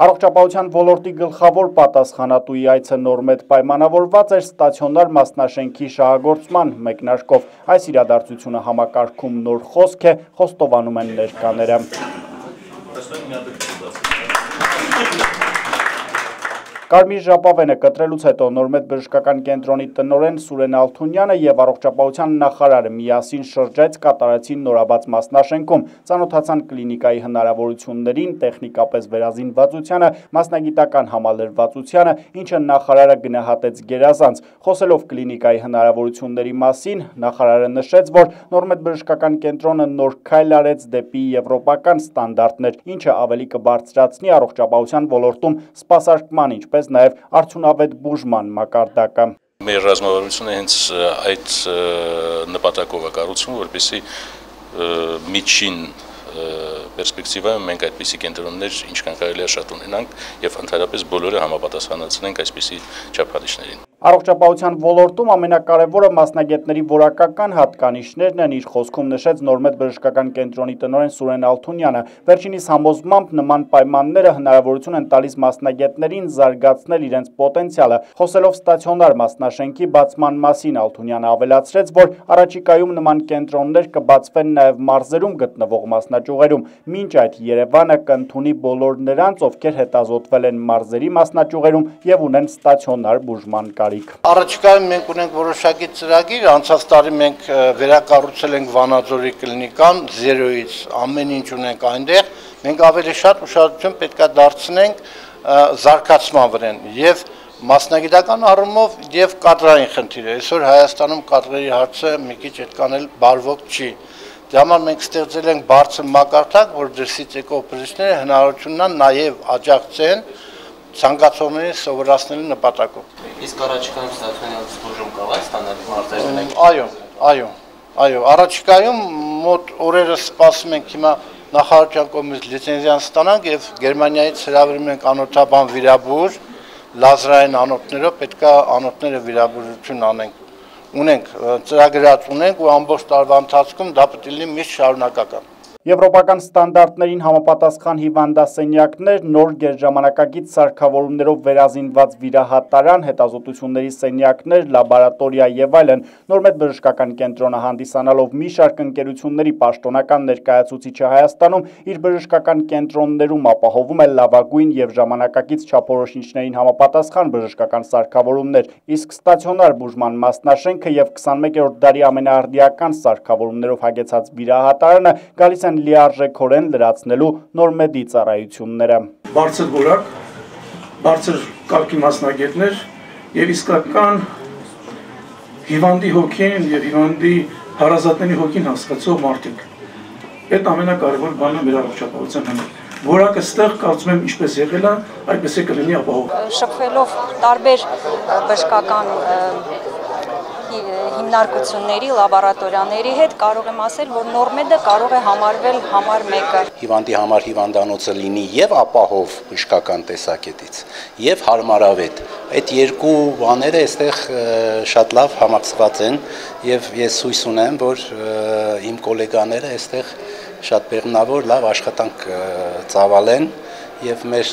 Առողջապահության ոլորտի գլխավոր պատասխանատուի այցը նորմետ պայմանավորված էր ստացիոնար մասնաշենքի շահագործման մեկնարկով։ Այս իրադարձությունը համակարգում նոր խոսք է, խոստովանում են ներկաները։ Կարմիր ժապավենը կտրելուց հետո նորմետ բժշկական կենտրոնի տնորեն Սուրեն Ալթունյանը եւ առողջապահության նախարարը միասին շրջեց կատարեցին նորաբաց մասնաշենքում, ծանոթացան կլինիկայի հնարավորություններին, տեխնիկապես վերազինվածությանը, մասնագիտական համալրվածությանը, ինչը նախարարը գնահատեց գերազանց։ Խոսելով կլինիկայի հնարավորությունների մասին, նախարարը նշեց, որ նորմետ բժշկական կենտրոնը նոր քայլ արեց դեպի եվրոպական ստանդարտներ, ինչը ավելի կբարձրացնի առողջապահության ոլորտում սպասարկման, ինչպես ինչպես նաև արդյունավետ բուժման մակարդակը։ Մեր ռազմավարությունը հենց այդ նպատակով է կառուցվում, որպեսզի միջին պերսպեկտիվայում մենք այդպիսի կենտրոններ ինչքան կարելի է շատ ունենանք եւ ընդհանրապես բոլորը համապատասխանեցնենք այսպիսի չափանիշներին։ Առողջապահության ոլորտում ամենակարևորը մասնագետների որակական հատկանիշներն են իր խոսքում նշեց Նորմետ բժշկական կենտրոնի տնօրեն Սուրեն Ալթունյանը։ Վերջինիս համոզմամբ նման պայմանները հնարավորություն են տալիս մասնագետներին զարգացնել իրենց պոտենցիալը։ Խոսելով ստացիոնար մասնաշենքի բացման մասին Ալթունյանը ավելացրեց, որ առաջիկայում նման կենտրոններ կբացվեն նաև մարզերում գտնվող մասնաճյուղերում։ Մինչ այդ Երևանը կընդունի բոլոր նրանց, ովքեր հետազոտվել են մարզերի մասնաճյուղերում եւ ունեն ստացիոնար բուժման կարգ կարիք։ Առաջիկայում մենք ունենք որոշակի ծրագիր, անցած տարի մենք վերակառուցել ենք Վանաձորի կլինիկան 0-ից, ամեն ինչ ունենք այնտեղ, մենք ավելի շատ ուշադրություն պետքա դարձնենք զարգացման վրան եւ մասնագիտական առումով եւ կադրային խնդիրը։ Այսօր Հայաստանում կադրերի հարցը մի քիչ այդքան էլ բարվոք չի։ Դրա համար մենք ստեղծել ենք բարձր մակարդակ, որ դրսից եկող բժիշկները հնարավորություն ունեն նաև աջակցեն ցանկացողներին սովորացնելու նպատակով։ Իսկ առաջիկայում ստացիոնալ բուժում կա այս ստանդարտ մարզերում։ Այո, այո, այո, առաջիկայում մոտ օրերս սպասում ենք հիմա նախարարության կողմից լիցենզիան ստանանք եւ Գերմանիայից հրավիրում ենք անօթաբան վիրաբույժ լազերային անոթներով պետքա անոթները վիրաբուժություն անենք ունենք ծրագրած ունենք ու ամբողջ տարվա ընթացքում դա պետք է լինի միշտ շարունակական Եվրոպական ստանդարտներին համապատասխան հիվանդասենյակներ, նոր գերժամանակակից սարքավորումներով վերազինված վիրահատարան, հետազոտությունների սենյակներ, լաբորատորիա եւ այլն։ Նորմետ բժշկական կենտրոնը հանդիսանալով մի շարք ընկերությունների պաշտոնական ներկայացուցիչը Հայաստանում իր բժշկական կենտրոններում ապահովում է լավագույն եւ ժամանակակից չափորոշիչներին համապատասխան բժշկական սարքավորումներ, իսկ ստացիոնար բուժման մասնաշենքը եւ 21-րդ դարի ամենաարդիական սարքավորումներով հագեցած վիրահատարանը գալիս են լիարժեքորեն լրացնելու նորմեդի ծառայությունները։ Բարձր որակ, բարձր կարգի մասնագետներ եւ իսկական հիվանդի հոգին եւ հիվանդի հարազատների հոգին հասկացող մարդիկ։ Այդ ամենակարևոր բանը մեր առողջապահության համար որակը ստեղ կարծում եմ ինչպես եղել է, այդպես է կլինի ապահով։ Շփվելով տարբեր բժշկական հիմնարկությունների, լաբորատորիաների հետ կարող եմ ասել, որ նորմեդը կարող է համարվել համար 1-ը։ Հիվանդի համար հիվանդանոցը լինի եւ ապահով բժշկական տեսակետից, եւ հարմարավետ։ Այդ երկու բաները այստեղ շատ լավ համակցված են եւ ես հույս ունեմ, որ իմ գոլեգաները այստեղ շատ բեղմնավոր լավ աշխատանք ծավալեն եւ մեր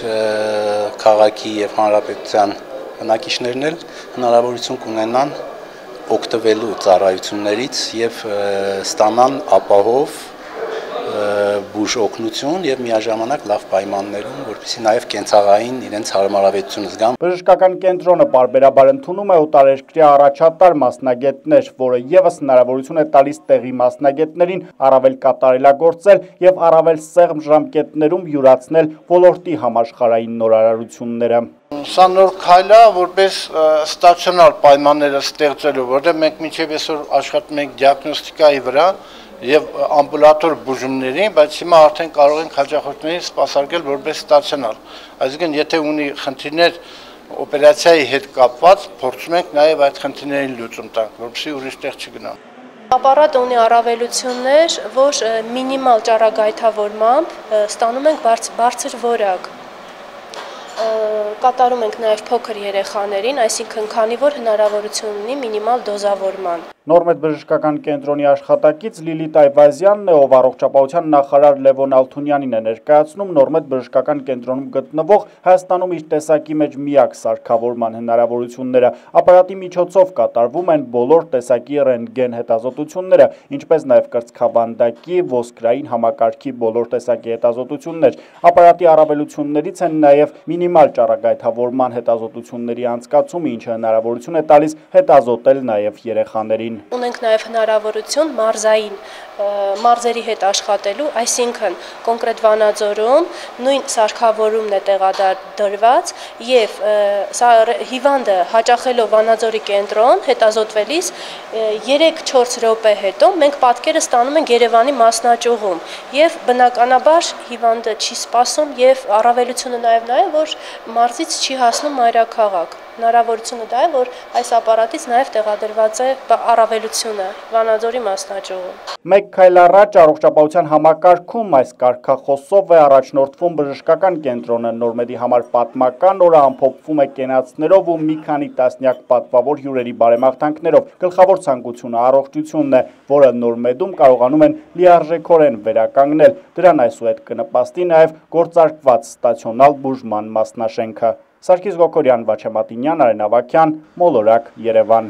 քաղաքի եւ հանրապետության բնակիչներն էլ հնարավորություն կունենան օգտվելու ծառայություններից եւ ստանան ապահով բուժ օգնություն եւ միաժամանակ լավ պայմաններում, որպեսզի նաեւ կենցաղային իրենց հարմարավետությունը զգան։ Բժշկական կենտրոնը բարբերաբար ընդունում է օտարերկրյա առաջատար մասնագետներ, որը եւս հնարավորություն է տալիս տեղի մասնագետներին առավել կատարելագործել եւ առավել սեղմ ժամկետներում յուրացնել ոլորտի համաշխարհային նորարարությունները։ Սա նոր քայլ է, որպես ստացիոնար պայմանները ստեղծելու, որտեղ մենք մինչև այսօր աշխատում ենք դիագնոստիկայի վրա եւ ամբուլատոր բուժումների, բայց հիմա արդեն կարող ենք հաջախորդներին սպասարկել որպես ստացիոնար։ Այսինքն, եթե ունի խնդիրներ օպերացիայի հետ կապված, փորձում ենք նաեւ այդ խնդիրներին լուծում տանք, որպեսզի ուրիշ տեղ չգնան։ Ապարատը ունի առավելություններ, որ մինիմալ ճառագայթավորմամբ ստանում ենք բարձր որակ կատարում ենք նաև փոքր երեխաներին, այսինքն քանի որ հնարավորություն ունի մինիմալ դոզավորման։ Նորմետ բժշկական կենտրոնի աշխատակից Լիլիթ Այվազյանն է, ով առողջապահության նախարար Լևոն Ալթունյանին է ներկայացնում Նորմետ բժշկական կենտրոնում գտնվող Հայաստանում իր տեսակի մեջ միակ սարքավորման հնարավորությունները։ Ապարատի միջոցով կատարվում են բոլոր տեսակի ռենտգեն հետազոտությունները, ինչպես նաև կրծքավանդակի, ոսկրային համակարգի բոլոր տեսակի հետազոտություններ։ Ապարատի առավելություններից են նաև մինիմալ ճառագայթավորման հետազոտությունների անցկացումը, ինչը հնարավորություն է տալիս հետազոտել նաև երեխաներին Ունենք նաև հնարավորություն մարզային մարզերի հետ աշխատելու, այսինքն կոնկրետ Վանաձորում նույն սարքավորումն է տեղադրված եւ հիվանդը հաճախելով Վանաձորի կենտրոն հետազոտվելիս 3-4 րոպե հետո մենք պատկերը ստանում ենք Երևանի մասնաճյուղում եւ բնականաբար հիվանդը չի սպասում եւ առավելությունը նաեւ նաեւ որ մարզից չի հասնում մայրաքաղաք հնարավորությունը դա է, որ այս ապարատից նաև տեղադրված է առավելությունը Վանաձորի մասնաճյուղում։ Մեկ քայլ առաջ առողջապահության համակարգում այս կարգախոսով է առաջնորդվում բժշկական կենտրոնը Նորմեդի համար պատմական օրը ամփոփվում է կենացներով ու մի քանի տասնյակ պատվավոր հյուրերի բարեմաղթանքներով։ Գլխավոր ցանկությունը առողջությունն է, որը Նորմեդում կարողանում են լիարժեքորեն վերականգնել։ Դրան այսուհետ կնպաստի նաև գործարկված ստացիոնալ բուժման մասնաշենքը։ Սարգիս Գոկորյան, Վաչե Մատինյան, Արեն Ավակյան, Մոլորակ, Երևան։